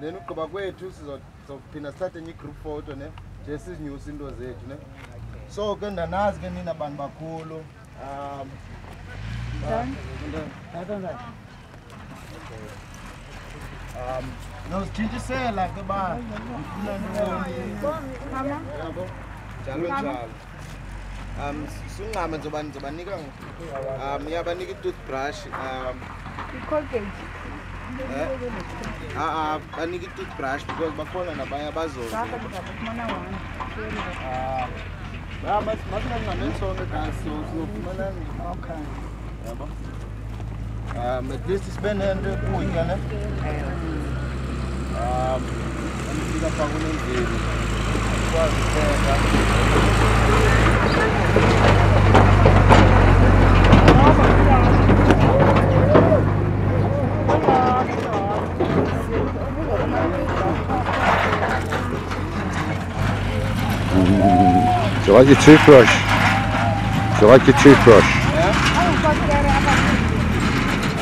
then ugqiba kwethu sizophinda sithathe enye i-group photo ne? Nje sizinyuse into zethu ne? So ke ndanazi ke nina bantu bakhulu. Um um nozitshintshisela ke ba. Ndifuna ntoni njalo njalo. Um singqame nzoba ndizobanika um iyabanika i-toothbrush um icolgate a-a banika i-toothbrush because bakhona nabanye one ya masingangqameni sonke kasi sizofumana okay. Yabo. Um at least sibe nento yokutya ne um andifika phaa kunendlini. Akwazi upheka Do you like your toothbrush? Do you like your toothbrush?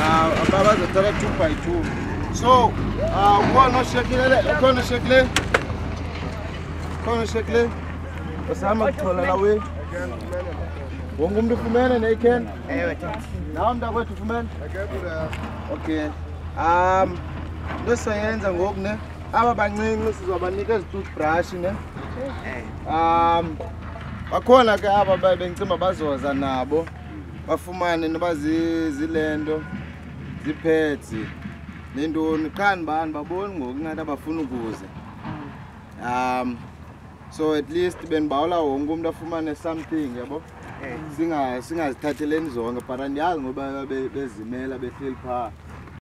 Ah, aba bazothatha two by two. So ah, ukhona oshekile ukhona oshekile ukhona oshekile usama kutholela we wonke umuntu ufumene neyiken nawe mntakwethu ufumene okay. Um into sizoyenza ngoku ne? Aba bancinci sizobanika ezi toothbrush ne um bakhona ke aba ba- bengicimba bazoza nabo bafumane noba zi- zilento ziipads nentoni qha ndibani baboni ngoku ingathi abafuna ukuze um so at least bendibawela wonke umntu afumane something yabo? Singa- singazithatheleni zonke but andiyazi ngoba be- bezimela behleli phaa